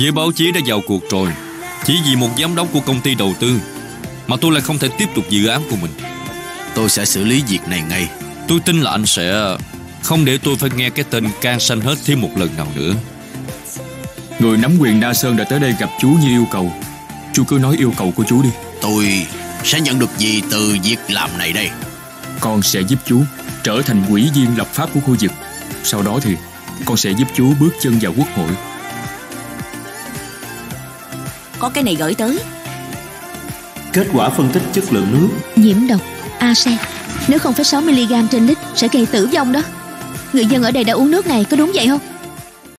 Giới báo chí đã vào cuộc rồi. Chỉ vì một giám đốc của công ty đầu tư Mà tôi lại không thể tiếp tục dự án của mình. Tôi sẽ xử lý việc này ngay. Tôi tin là anh sẽ Không để tôi phải nghe cái tên can sanh hết thêm một lần nào nữa. Người nắm quyền Na Sơn đã tới đây gặp chú như yêu cầu. Chú cứ nói yêu cầu của chú đi. Tôi sẽ nhận được gì từ việc làm này đây? Con sẽ giúp chú trở thành quỹ viên lập pháp của khu vực. Sau đó thì con sẽ giúp chú bước chân vào quốc hội Có cái này gửi tới. Kết quả phân tích chất lượng nước. Nhiễm độc, arsen. Nếu không phải 6mg trên lít sẽ gây tử vong đó. Người dân ở đây đã uống nước này có đúng vậy không?